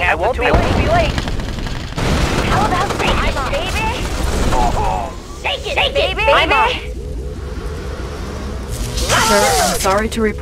I won't be, late. won't be late. How about take it, baby? Take it, take it, baby. Sir, I'm sorry to report.